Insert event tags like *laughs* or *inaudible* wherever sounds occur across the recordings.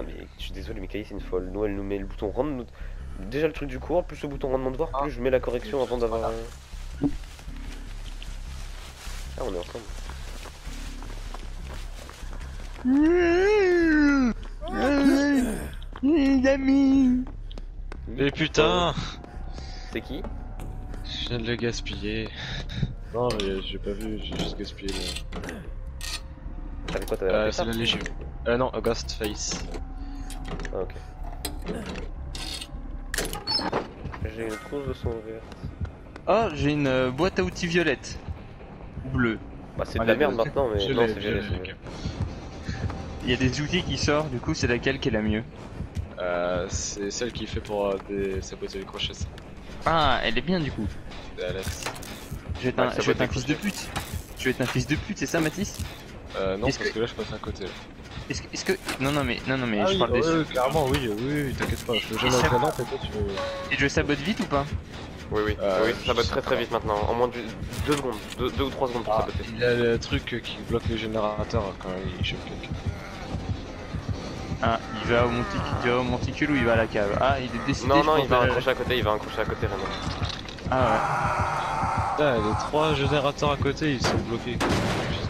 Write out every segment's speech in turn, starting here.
non mais je suis désolé mais c'est une folle. Nous elle nous met le bouton rendement. Déjà le truc du cours, plus le bouton rendement de voir, Ah. plus je mets la correction avant d'avoir. euh, Ah on est ensemble. Et putain C'est qui? Je viens de le gaspiller. Non, mais j'ai pas vu, j'ai juste gaspillé le. T'avais quoi T'avais la Euh, c'est la Légion. Euh, non, Ghostface. Ah ok. J'ai une trousse de son vert. Oh, j'ai une euh, boîte à outils violette. Ou bleue. Bah c'est de Allez, la merde maintenant mais Je non c'est violet. Il y a des outils qui sortent, du coup, c'est laquelle qui est la mieux Euh, c'est celle qui fait pour euh, des... saboter les crochets. ça. Ah, elle est bien du coup. Je vais être un, ça je vais boîte être un des fils de pute. Je vais être un fils de pute, c'est ça, Mathis Euh, non, parce que- que... là je passe à côté. là. Est-ce que. Non, non, mais, non, non, mais Ah je oui, parle des. ouais, ouais, clairement, oui, oui, oui, t'inquiète pas. Je gêne ça- toi tu veux. Et je sabote vite ou pas Oui oui, Euh, oui ça va je très très vite maintenant. En moins de 2 secondes, 2 ou 3 secondes pour Ah, saboter. il y a le truc qui bloque les générateurs quand il chope quelqu'un. Ah, il va au monticule, il va au monticule ou il va à la cave? Ah, il est décidé. Non non il va de- accrocher à côté, il va accrocher à côté Raymond. Ah Putain, les trois générateurs à côté ils sont bloqués. ouais.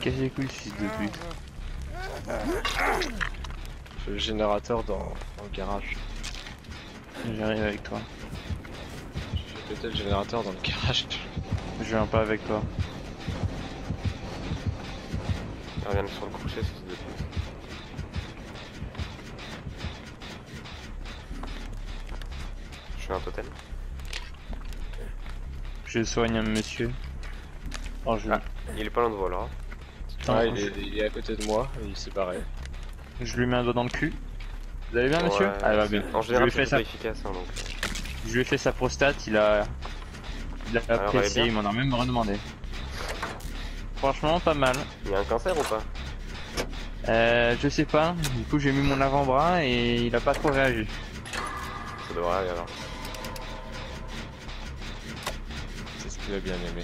Casse les couilles, fils de pute. Je fais le générateur dans, dans le garage. J'arrive avec toi. Je fais péter le générateur dans le garage. Je viens pas avec toi. Il revient sur le crochet fils de pute. Je fais un totem. Je soigne un monsieur. Oh, je, Ah. Il est pas loin de voilà. Attends, Ah, il est, il est à côté de moi et il s'est barré. je lui mets un doigt dans le cul. Vous allez bien, monsieur Ouais, Ah, va c'est- bien. En je, général lui ai fait c'est sa... efficace hein, donc. je lui ai fait sa prostate, il a. Il a Alors, apprécié, il m'en a même redemandé. Franchement, pas mal. Il y a un cancer ou pas Euh, je sais pas, du coup j'ai mis mon avant-bras et il a pas trop réagi. Ça devrait aller alors. C'est ce qu'il a bien aimé.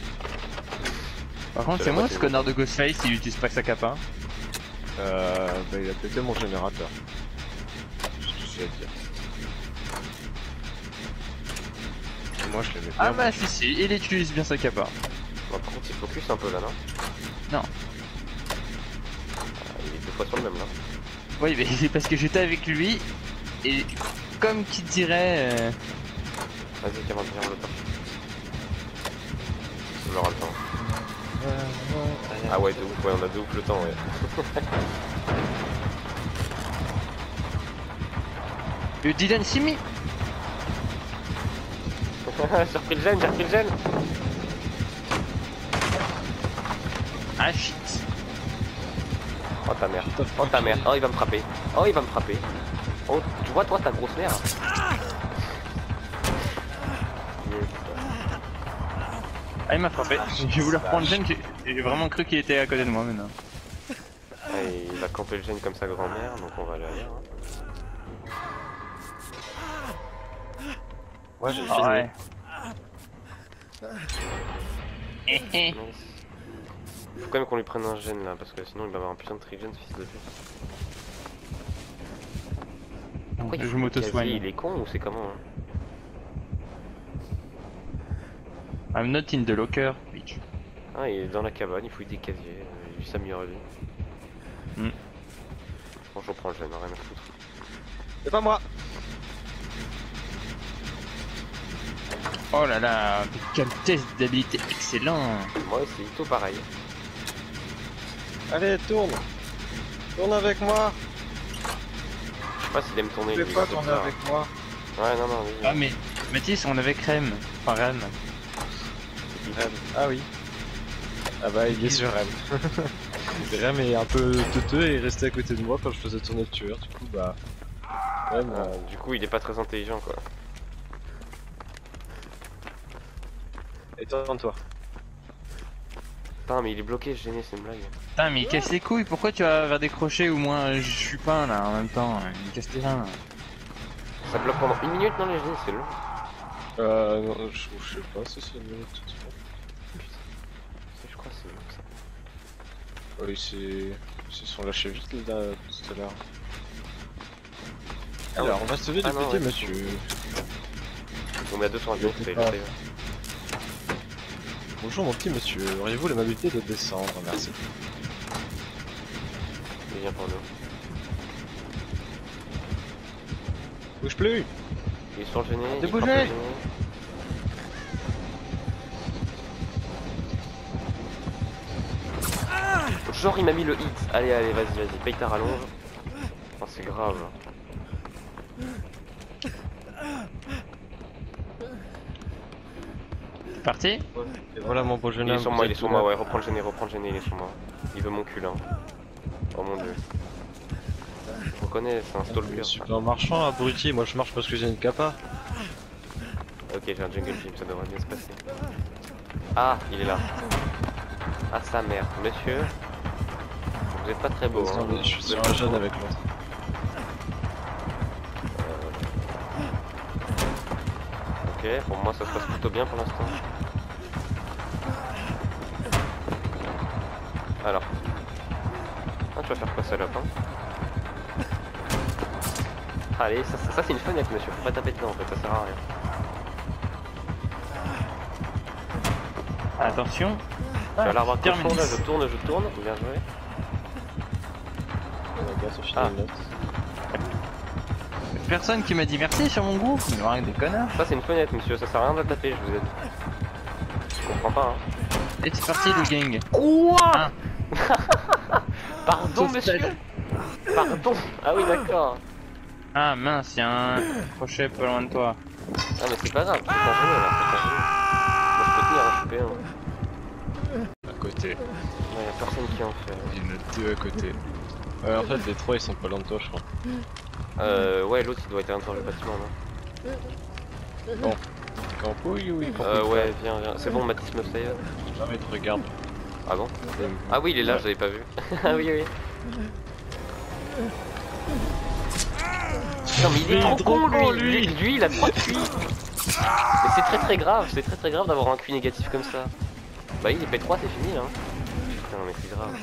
Par contre, C'est moi ce connard de Ghostface, il utilise pas sa capa. Euh, bah il a pété mon générateur. Ce à dire. Moi je bien. Ah bah si si, il utilise bien sa capa. Bon, par contre il focus un peu là non Non. Ah, il est deux fois sur le même là. Oui, mais c'est parce que j'étais avec lui et comme qui dirait... euh, Vas-y Cameron, viens le temps. On aura le temps. Ah ouais de ouf, ouais on a de ouf le temps ouais. You didn't see me j'ai repris le gène, j'ai repris le gène Ah shit. Oh ta mère, oh ta mère, oh il va me frapper, oh il va me frapper. Oh tu vois toi ta grosse mère Ah il m'a frappé. J'ai voulu reprendre Jen, j'ai j'ai vraiment cru qu'il était à côté de moi maintenant. Allez, il va camper le gène comme sa grand-mère, donc on va aller ailleurs. hein. Moi j'ai Ah ouais. Nice. *laughs* Faut quand même qu'on lui prenne un gène là, parce que sinon il va avoir un putain de trigène ce fils de pute. Pourquoi je m'auto-soigne. Il est con ou c'est comment hein? I'm not in the locker, bitch. Ah il est dans la cabane, il fouille des casiers, euh, il vit sa meilleure vie. Hmm. Bon je reprends le gène, rien à foutre. C'est pas moi Oh là là, quel test d'habilité excellent Moi aussi, tout pareil. Allez, tourne Tourne avec moi Je sais pas s'il aime tourner Tu lui, fais pas tourner avec moi Ouais non non, oui. Ah mais, Mathis, on avait crème. Enfin, Ren. Rem. Ah oui. Ah bah il est sur Rem. *laughs* Rem est un peu teuteux et il restait à côté de moi quand je faisais tourner le tueur, du coup bah... Rem, Ah, euh, du coup il est pas très intelligent quoi. étonne-toi. Putain mais il est bloqué, je gêné, c'est une blague. Putain, mais il casse les couilles, pourquoi tu vas vers des crochets ou moins je suis pas là en même temps Il me casse les reins. Ça bloque pendant une minute non les gènes, c'est long. Euh, non, je, je sais pas si c'est une minute c'est. Ils se sont lâchés vite là tout à l'heure. Ah Alors, on va se lever Ah ouais. monsieur. On met à 200 avions, c'est Bonjour mon petit monsieur, auriez-vous l'amabilité de descendre? Merci. Il vient pour nous. Bouge plus Il est sur le Genre il m'a mis le hit. Allez allez vas-y vas-y paye ta rallonge. Oh, c'est grave. Parti Et voilà mon beau jeune Il est homme. sur moi, il est sur moi, ouais, reprends le génie, reprends le génie, il est sur moi. Il veut mon cul là. Oh mon dieu. Je reconnais, c'est un Je stalker. suis ça. pas un marchand abruti, moi je marche parce que j'ai une capa. Ok, j'ai un jungle gym, ça devrait bien se passer. Ah, il est là. Ah sa mère, monsieur. Vous êtes pas très beau. Hein. je suis Vous sur un jeune avec l'autre. Ok, pour moi ça se passe plutôt bien pour l'instant. Alors. Ah, tu vas faire quoi salope hein Allez, ça, ça, ça, c'est une fenêtre monsieur, faut pas taper dedans en fait, ça sert à rien. Attention. Tu vas l'arbre terminé. là, je tourne, je tourne, bien joué. Ah. Personne qui m'a dit merci sur mon groupe. Il rien des connards. Ça c'est une fenêtre monsieur, ça sert à rien de la taper, je vous ai dit. Je comprends pas hein. Et c'est parti le gang. Quoi Ah. *laughs* Pardon monsieur. Pardon Ah oui d'accord Ah mince, y'a un crochet pas loin de toi. Ah mais c'est pas grave, c'est pas gêné là, c'est pas gêné. Moi je peux tenir, hein, je P1. À côté. Ouais, y'a personne qui en fait. Il y en a deux à côté. Ouais, en fait, les trois ils sont pas loin de toi, je crois. Euh, ouais, l'autre il doit être à l'intérieur du bâtiment là. Campouille ou il Euh, ouais, viens, viens. C'est bon, Mathis me save. Ah, mais te regarde. Ah bon Ah oui, il est là, je l'avais pas vu. *laughs* ah oui, oui. Non mais il est Il est trop con lui. lui. lui Lui, il a de QI Mais c'est très très grave, c'est très très grave d'avoir un QI négatif comme ça Bah il est P3 c'est fini là Putain mais c'est grave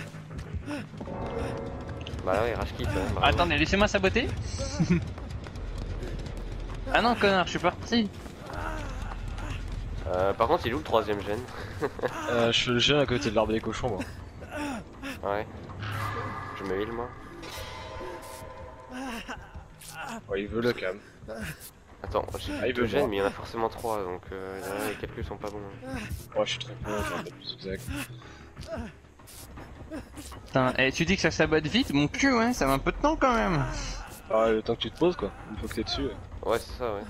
Bah ouais rage hein, bravo. Attendez, laissez-moi saboter. ah non, connard, je suis parti. euh, Par contre il est où le troisième gène *laughs* Euh, je suis le jeune à côté de l'arbre des cochons, moi. Ouais Je me heal moi Ouais, il veut le cam. Attends, j'ai Ah, il deux veut gènes mais il y en a forcément trois donc euh, les calculs sont pas bons Ouais, je suis très con, j'en ai plus exact. Putain, et tu dis que ça sabote vite Mon cul, ouais, ça met un peu de temps quand même. Ah, le temps que tu te poses, quoi. Une fois que t'es dessus. ouais. Ouais c'est ça ouais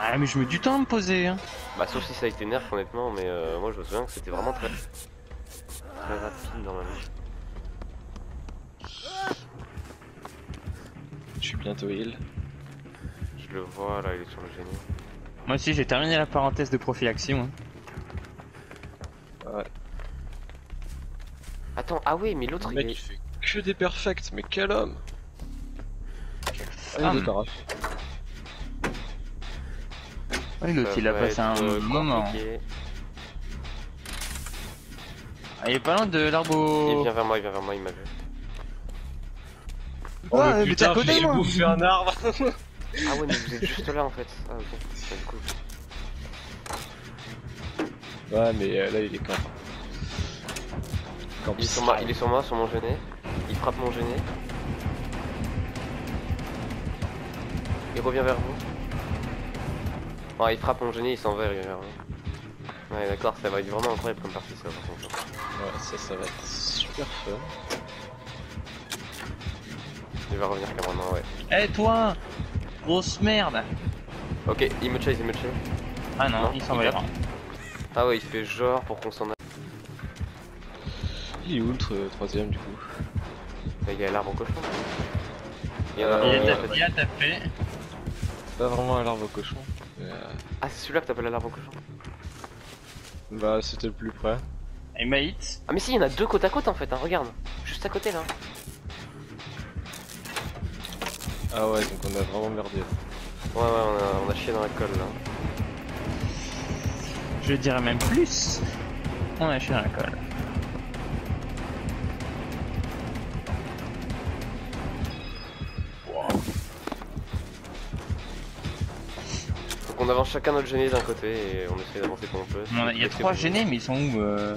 Ah, mais je mets du temps à me poser. Hein. Bah sauf si ça a été nerf honnêtement, mais euh, moi je me souviens que c'était vraiment très très rapide dans ma vie. Je suis bientôt heal. Je le vois là, il est sur le génie. Moi aussi, j'ai terminé la parenthèse de prophylaxie. Moi. Attends, ah oui, mais l'autre Le il mec, est. il fait que des perfects, mais quel homme femme. Allez, t'arraches. Oui, l'autre, il a passé un moment. Ah, il est pas loin de l'arbre Il vient vers moi, il vient vers moi, il m'a vu. Oh, Ah, le mais putain, t'es à côté, j'ai moi. bouffé un arbre *laughs* Ah ouais, mais vous êtes juste là en fait. Ah ok, Ouais, du coup. Ouais, mais euh, là, il est camp. Il est, sur moi, il est sur moi, sur mon genet. Il frappe mon genet. Il revient vers vous. Ouais, il frappe mon genet, il s'en va, il revient vers vous. Ouais, d'accord, ça va être vraiment incroyable comme partie ça. par contre. Ouais, ça, ça va être super fun. Il va revenir carrément, ouais. Eh, toi Grosse merde Ok, il me chase, il me chase. Ah non, Non, il s'en va. Ah ouais, il fait genre pour qu'on s'en aille. Il est où le troisième, du coup? Il y a l'arbre au cochon. Il y en a Euh, un, Il il y a tapé. Pas vraiment un arbre au cochon. mais, euh, Ah, c'est celui-là que t'appelles l'arbre au cochon Bah, c'était le plus près. Il m'a hit. Ah, mais si, il y en a deux côte à côte en fait, hein, regarde. Juste à côté là. Ah ouais, donc on a vraiment merdé. Ouais, ouais, on a, on a chié dans la colle là. Je dirais même plus. On a chié dans la colle. Avance chacun notre gêné d'un côté et on essaie d'avancer comme on peut. On Il y a trois gênés, mais ils sont où euh...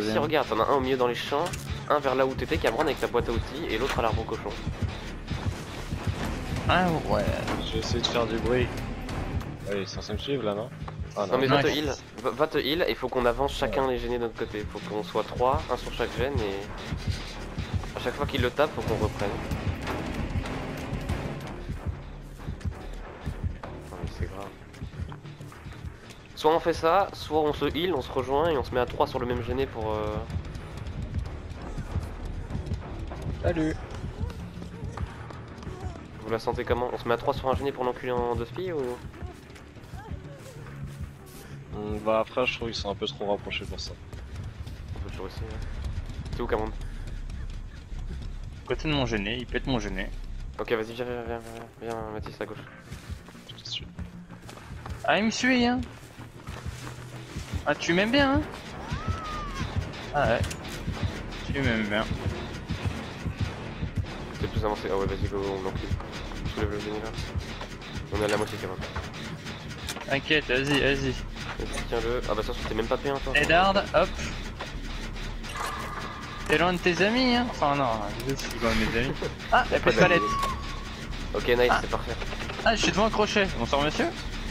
Si regarde, t'en as un au milieu dans les champs, un vers là où t'étais, Cameron avec ta boîte à outils, et l'autre à l'arbre au cochon. Ah ouais. J'ai essayé de faire du bruit. Ouais, ils sont censés me suivre là, non? Ah Non mais va Ouais. te heal, va, va te heal et faut qu'on avance chacun les gênés de notre côté. Faut qu'on soit trois, un sur chaque gène et à chaque fois qu'il le tape, faut qu'on reprenne. Grave. Soit on fait ça, soit on se heal, on se rejoint et on se met à trois sur le même gêné pour... Euh... Salut Vous la sentez comment? On se met à trois sur un gêné pour l'enculer en deux spies ou... Hum, Bah après je trouve qu'ils sont un peu trop rapprochés pour ça. On peut toujours essayer. ouais. C'est où Cameron Côté de mon gêné, il pète mon gêné. Ok vas-y viens, viens, viens, viens, viens Mathis à gauche. De. Ah, il me suit, hein Ah, tu m'aimes bien, hein Ah ouais. Tu m'aimes bien. C'est plus avancé. Ah ouais vas-y go, on l'encule. Soulève le gêné là. On est à la moitié Cameron. T'inquiète, vas-y, vas-y. Tiens-le. Ah bah ça t'es même pas P1 toi. Eddard, hop. T'es loin de tes amis, hein Enfin, non, je suis loin de mes amis. *laughs* Ah, la Pas petite palette. Ok nice, Ah. c'est parfait. Ah, je suis devant un crochet. Bonsoir, monsieur.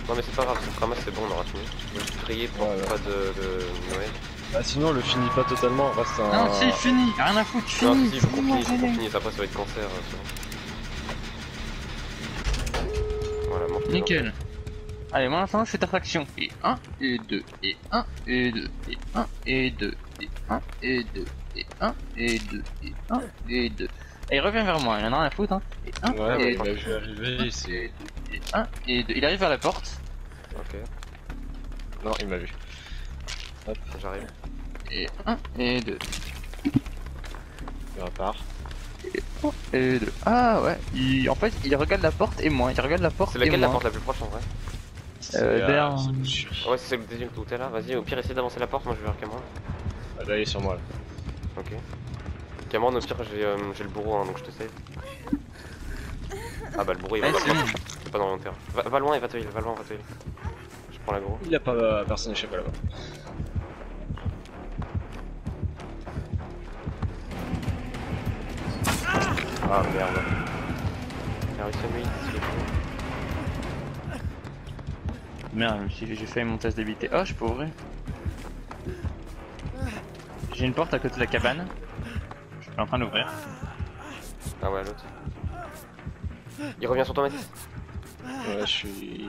Non mais c'est pas grave, c'est ramasse c'est bon, on aura fini. Prier pour Ouais, ouais. pas de, de Noël. Ah sinon le finit pas totalement, reste un... Non, si, fini. Rien à foutre, Non si, gêné. finisse, après ça va être cancer. euh, ça. Voilà, mange Nickel. Allez, moi maintenant je fais ta fraction. Et 1, et 2, et 1, et 2, et 1, et 2, et 1, et 2, et 1, et 2, et 1, et 2. Et il revient vers moi, il en a rien à foutre, hein. Et 1, Ouais, ouais, et il 2, m'a vu arriver, c'est... et 1, et 2. Il arrive vers la porte. Ok, Non, il m'a vu. j'arrive. Et 1, et 2, Il repart. et 2. Ah ouais, il, en fait il regarde la porte et moi. Il regarde la porte C'est et laquelle la porte la plus proche en vrai Euh, C'est, derrière- sûr. Ouais, c'est des yeux où t'es là. Vas-y, au pire, essaie d'avancer la porte, moi je vais vers Cameron. Ah, là il est sur moi là. Ok. Cameron, au pire, j'ai euh, j'ai le bourreau, hein, donc je te save. Ah bah le bourreau il va Ouais, pas, c'est bon. C'est pas dans mon terrain. Va, va loin et va te heal, va loin, va te heal. Je prends l'aggro. Il a pas euh, personne échappé là-bas. Ah merde. Il a réussi à me heal. Merde, j'ai fait mon test d'habilité. Oh, je peux ouvrir. J'ai une porte à côté de la cabane. Je suis en train d'ouvrir. Ah ouais, l'autre. Il revient sur toi, Mathis Ouais, je suis...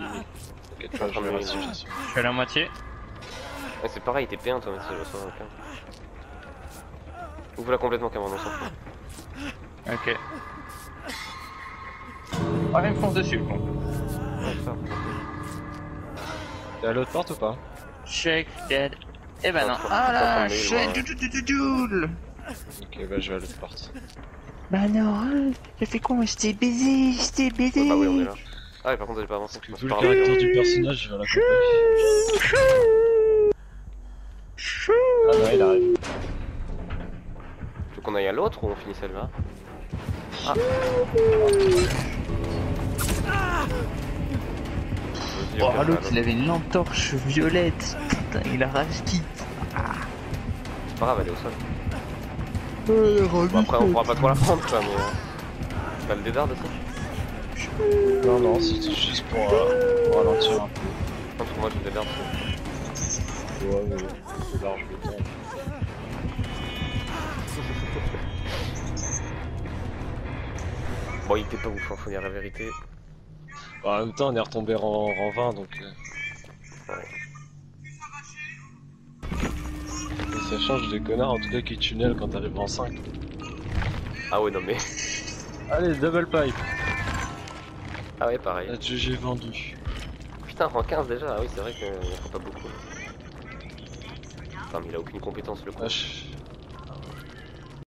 T'inquiète pas, je Ah, vais. Je suis à la moitié. Ouais, c'est pareil, t'es P1 toi, Mathis, je reçois aucun. Ouvre-la complètement, Cameron, on s'en fout. Ok. Ah, il me fonce dessus. Ouais, ça. T'es à l'autre porte ou pas? Check dead. Eh ben non. Ah là, check doudoudoudoudoul. Ok, bah je vais à l'autre porte. Bah non, j'ai fait quoi J'étais baisé, j'étais baisé. Ah bah oui, on est là. Ah ouais, par contre, j'ai pas avancé. Parce que vu le caractère du personnage, je vais la couper. Ah bah il arrive. Tu veux qu'on aille à l'autre ou on finit celle-là Ah Oh, l'autre, il avait une lampe torche violette. Putain, il a rage quitte. C'est pas grave, elle est au sol. Bon, après, on pourra pas trop la prendre, quoi, mais. euh, T'as le dédard aussi Non, non, c'est juste pour, euh, pour ralentir un peu. Non, parce que moi dédard. parce que- Ouais, mais c'est large le temps. Bon, il était pas ouf, hein, faut dire la vérité. Bah, en même temps, on est retombé en rang 20 donc. euh, Et ça change des connards en tout cas qui tunnel quand t'arrives en 5. Ah ouais, non mais. Allez, double pipe. Ah ouais, pareil. La GG vendu. Putain, rang 15 déjà, ah oui, c'est vrai qu'il en faut pas beaucoup. Enfin, mais il a aucune compétence le coup. Ah, je-